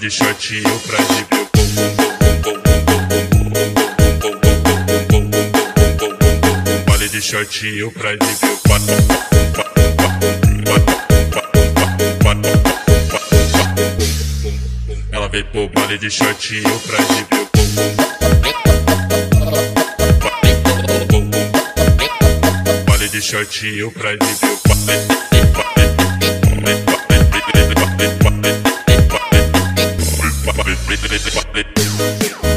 De shortinho pra de Baile de shortinho pra de Ela veio pro baile de shortinho pra de Baile de shortinho pra de Blit, blit, blit, blit.